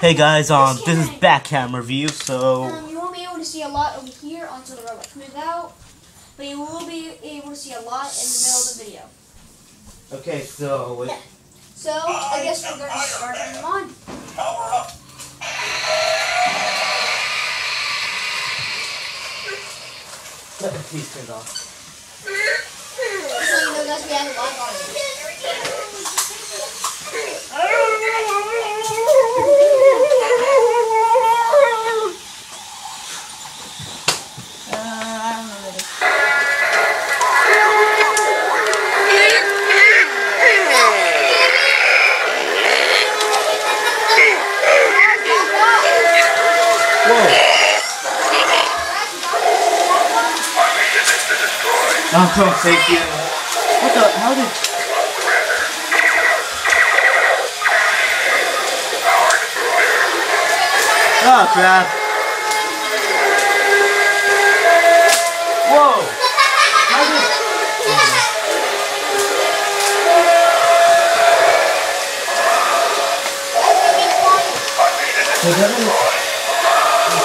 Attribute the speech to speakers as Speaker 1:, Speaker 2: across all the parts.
Speaker 1: Hey guys, um, this is back camera view, so
Speaker 2: Um, you won't be able to see a lot over here until the robot comes out, but you will be able to see a lot in the middle of the video.
Speaker 1: okay, so with,
Speaker 2: So, I guess we're going to start turning them on.
Speaker 1: please turn it off.
Speaker 2: So you know guys, we have a lot of audience.
Speaker 1: I'm trying to you. What the? How did? Oh crap! Whoa! How did?
Speaker 3: Pues ya como-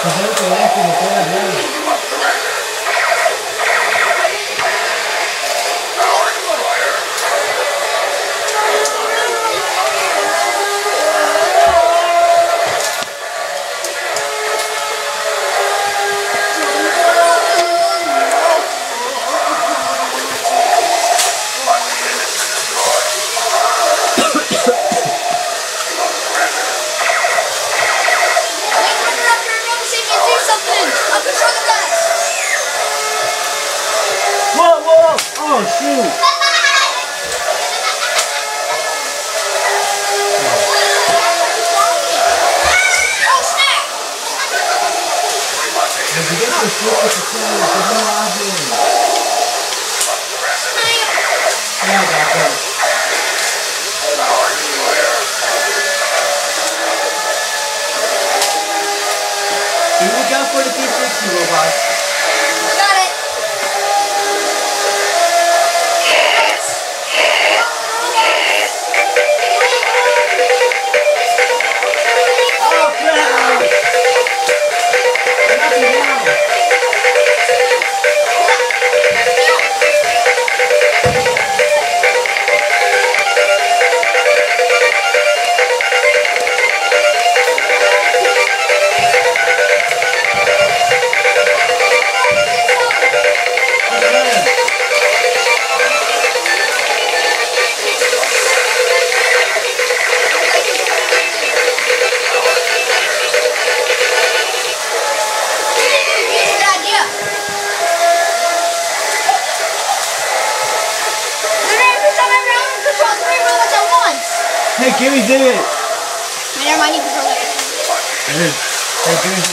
Speaker 3: pues ya lo que
Speaker 1: Whoa! Whoa! Oh shoot! Hey, give me David!
Speaker 2: Never mind, you control it.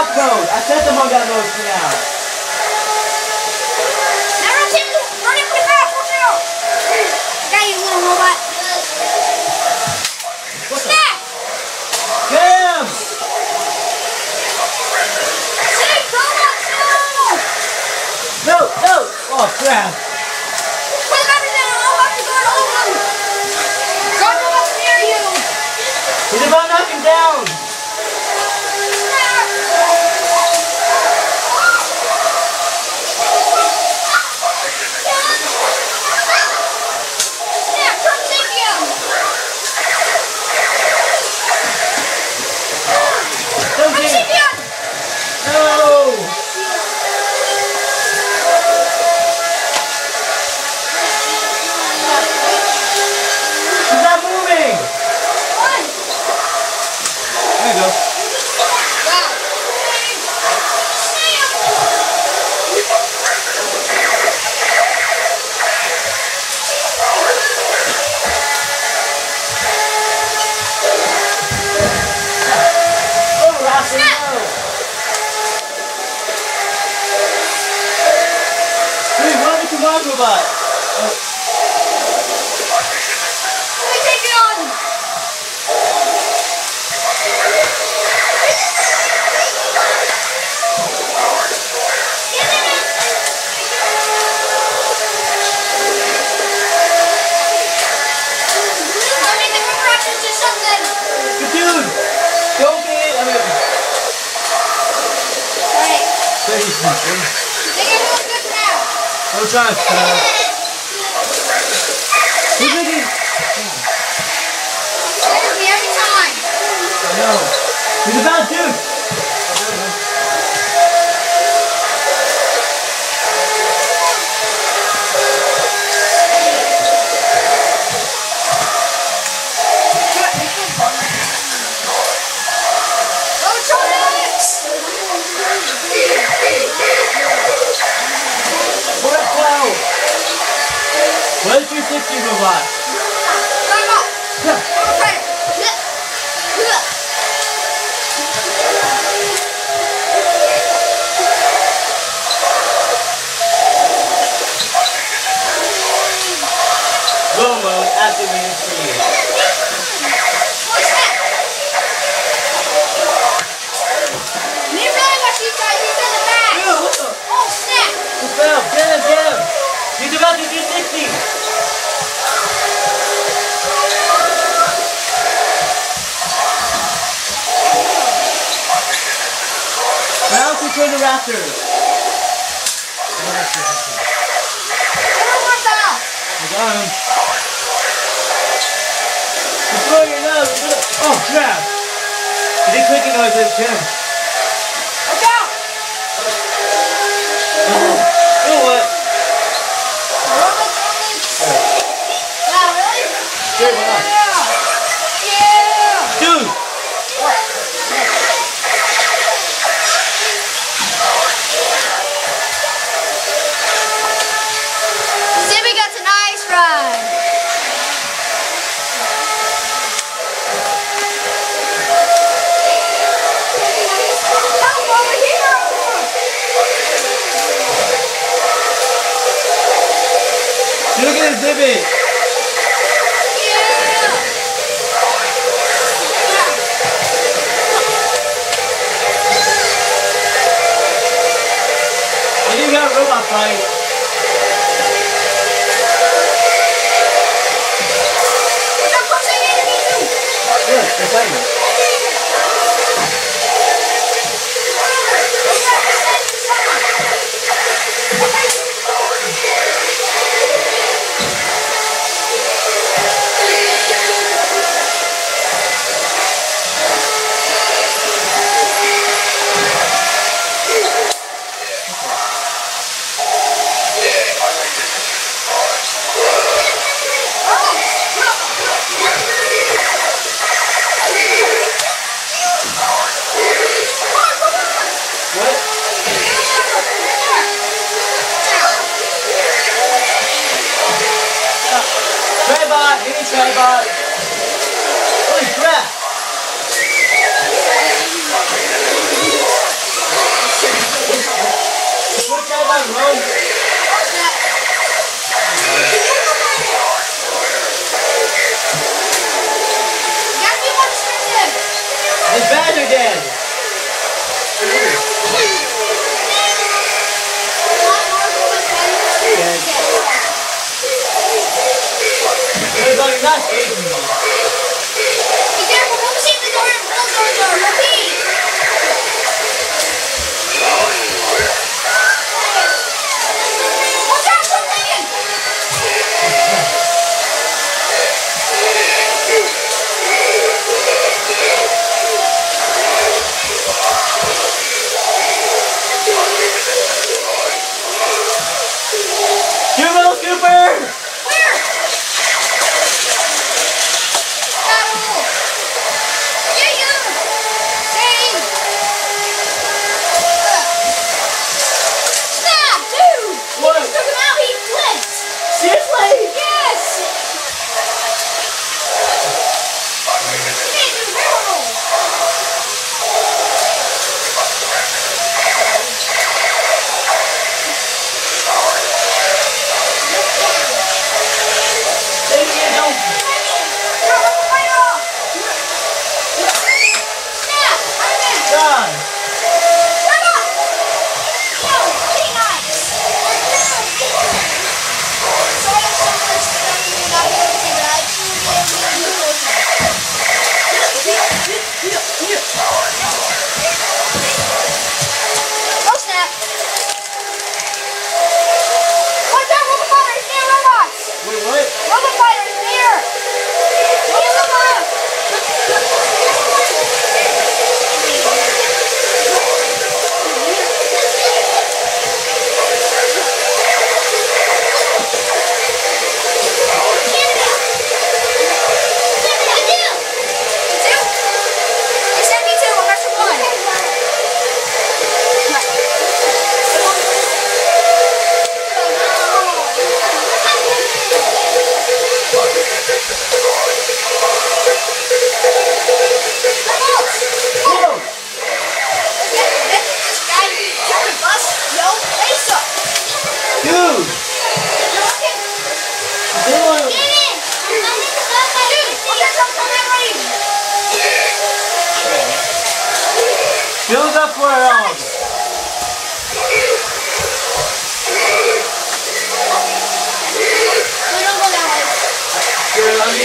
Speaker 3: up mode. I
Speaker 1: said the
Speaker 2: manga goes for now. Now him,
Speaker 1: run him! Got you, little robot. Damn! Hey, robot, no! No, no!
Speaker 3: Oh, crap.
Speaker 2: I'll have to go!
Speaker 1: He's about knocking down! Don't drive, Who's making... I know. He's dude.
Speaker 2: lot. raptor.
Speaker 1: I got him. Before your nose, oh crap! He did click it noise, it's him. don't know that
Speaker 2: playing. Chơi.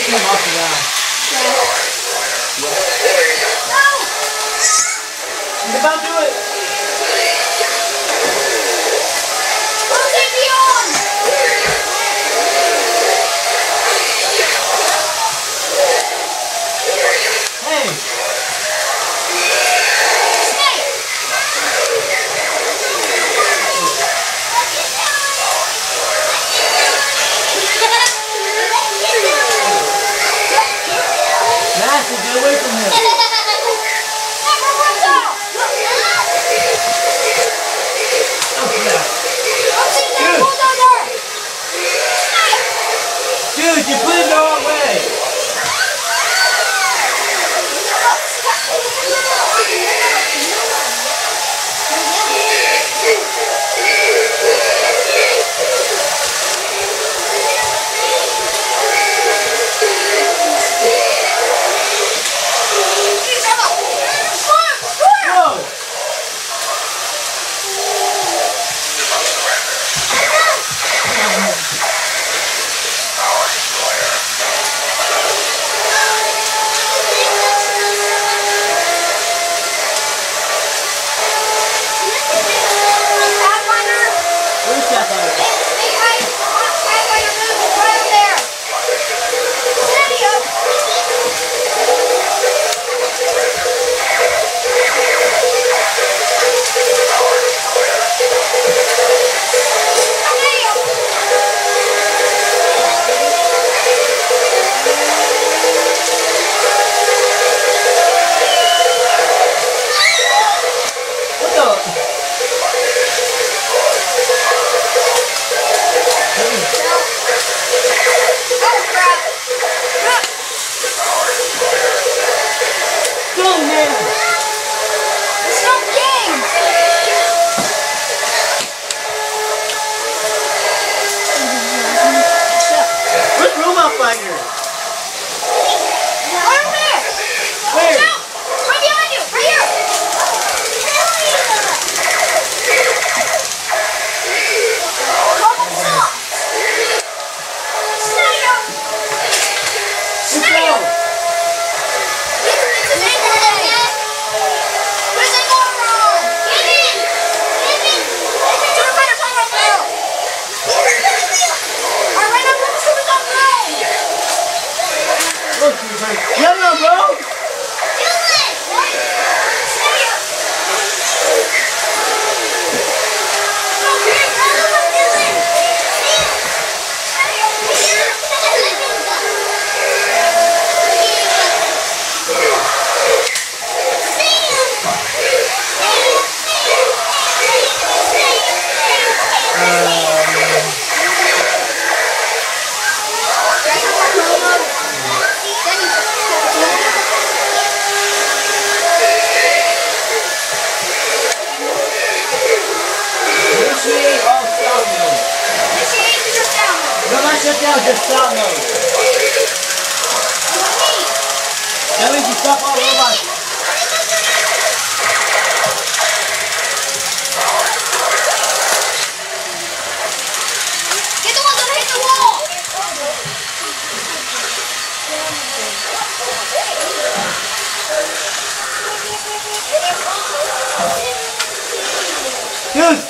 Speaker 2: taking them off the ground. Yeah.
Speaker 1: No! He's about to do it.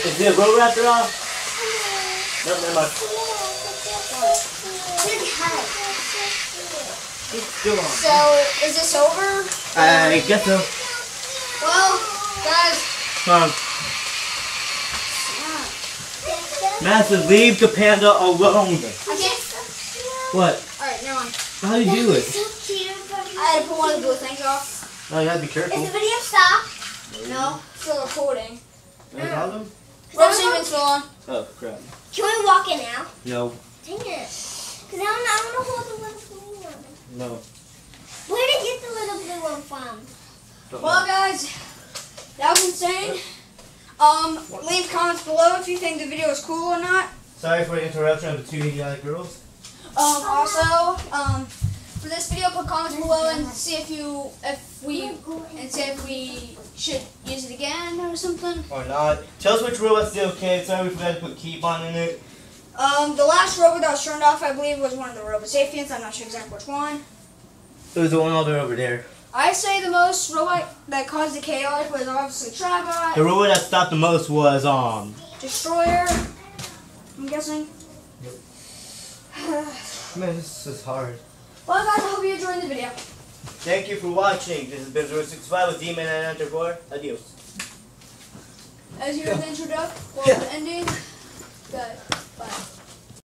Speaker 1: Is it a road after all? No, never mind. On.
Speaker 2: So, is this over?
Speaker 1: I guess so.
Speaker 2: Well, guys,
Speaker 1: Come on. Massive, leave the panda alone.
Speaker 2: Can't.
Speaker 1: What?
Speaker 2: Alright, never mind.
Speaker 1: How do you do it?
Speaker 2: I had to put one of the blue things off.
Speaker 1: Oh, you gotta be careful.
Speaker 4: Is the video stop?
Speaker 2: No, still recording.
Speaker 1: No problem?
Speaker 2: Roll statement's still on.
Speaker 1: Oh, crap.
Speaker 4: Can we walk in now?
Speaker 1: No,
Speaker 4: Dang it. Because I want, I want to hold the little blue one.
Speaker 1: no.
Speaker 4: Where did you get the little blue one from?
Speaker 1: Don't
Speaker 2: Well,
Speaker 1: know.
Speaker 2: guys, that was insane. Um, leave comments below if you think the video is cool or not.
Speaker 1: Sorry for the interruption of the two idiotic girls.
Speaker 2: Um, also, um, for this video, put comments below and see if you, if we, and say if we should use it again or something.
Speaker 1: Or not. Tell us which robot's still okay. Sorry we forgot to put keep on in it.
Speaker 2: Um, the last robot that was turned off, I believe, was one of the robot sapiens. I'm not sure exactly which one.
Speaker 1: It was the one all the way over there.
Speaker 2: I say the most robot that caused the chaos was obviously Tribot,
Speaker 1: The robot that stopped the most was, um,
Speaker 2: Destroyer. I'm guessing.
Speaker 1: man, this is hard.
Speaker 2: Well, guys, I hope you enjoyed the video.
Speaker 1: Thank you for watching. This has been 065 with Demon and Enter 4. Adios.
Speaker 2: As you heard the intro, duck, well, the ending. Good. Bye.